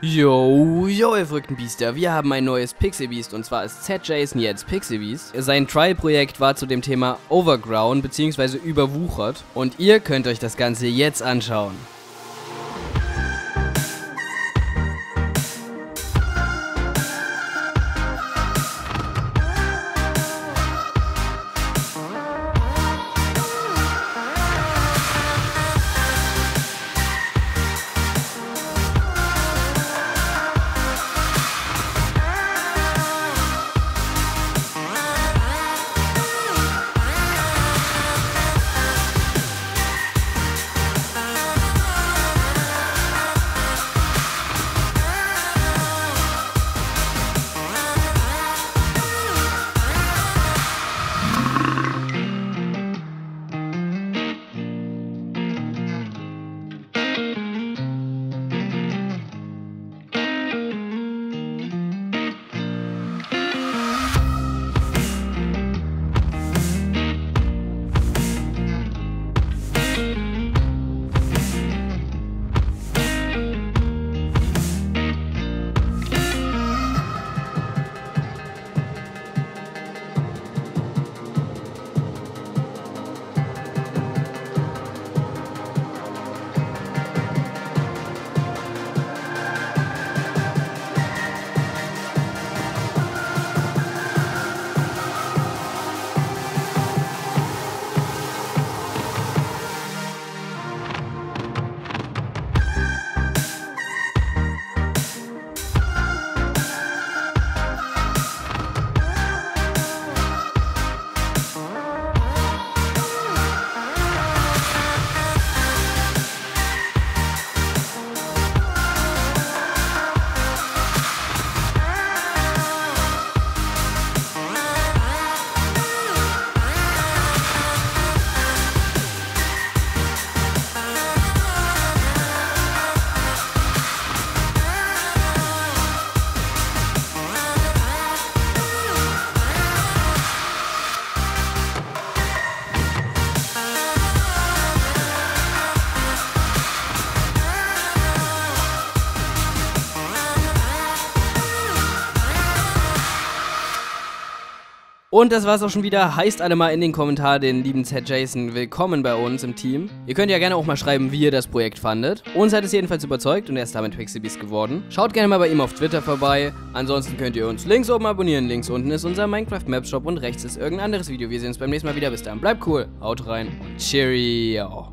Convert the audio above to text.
Yo, yo, ihr verrückten Biester, wir haben ein neues Pixelbeast und zwar ist Z-Jason jetzt Pixelbeast. Sein Trial-Projekt war zu dem Thema Overground bzw. überwuchert und ihr könnt euch das Ganze jetzt anschauen. Und das war's auch schon wieder. Heißt alle mal in den Kommentaren den lieben Z Jason willkommen bei uns im Team. Ihr könnt ja gerne auch mal schreiben, wie ihr das Projekt fandet. Uns hat es jedenfalls überzeugt und er ist damit Pixelbeast geworden. Schaut gerne mal bei ihm auf Twitter vorbei. Ansonsten könnt ihr uns links oben abonnieren. Links unten ist unser Minecraft Maps Shop und rechts ist irgendein anderes Video. Wir sehen uns beim nächsten Mal wieder. Bis dann. Bleibt cool. Haut rein und Cheerio.